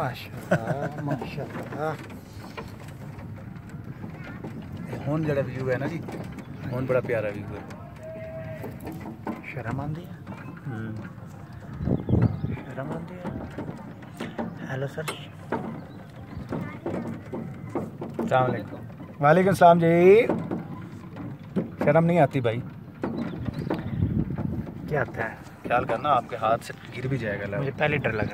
माशाल्लाह माशाल्लाह। ਹੁਣ ਜਿਹੜਾ ਵਿਊ ਹੈ ਨਾ ਜੀ ਹੁਣ ਬੜਾ ਪਿਆਰਾ ਵਿਊ ਹੈ शर्म आंदी है? शर्म आंदी है? हेलो सर सलामकुम वालेकुम। सलाम जी। शर्म नहीं आती भाई। क्या आता है? ख्याल करना आपके हाथ से गिर भी जाएगा मुझे पहले डर लगा।